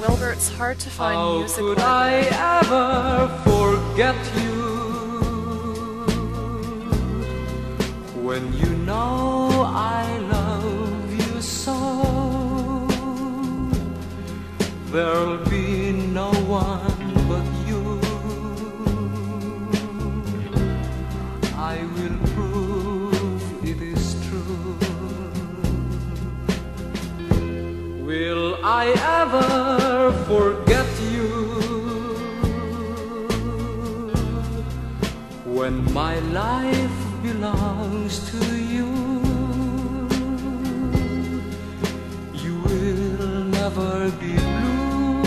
Wilbur, it's hard to find How music could like I ever forget you when you know I love you so? There'll be no one I ever forget you when my life belongs to you? You will never be blue,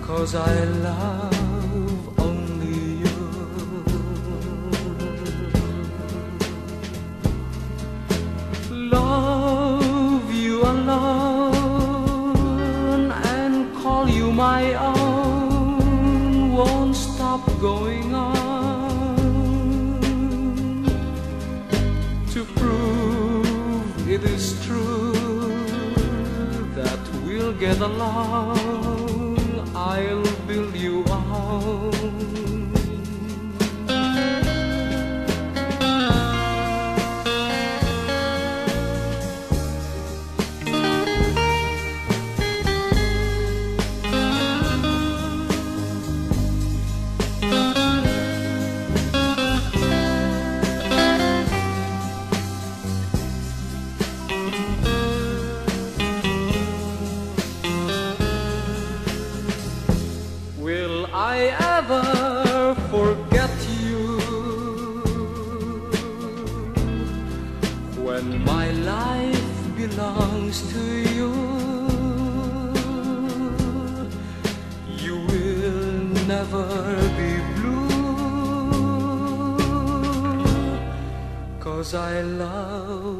cause I love my own won't stop going on. To prove it is true that we'll get along I'll when my life belongs to you? You will never be blue, cause I love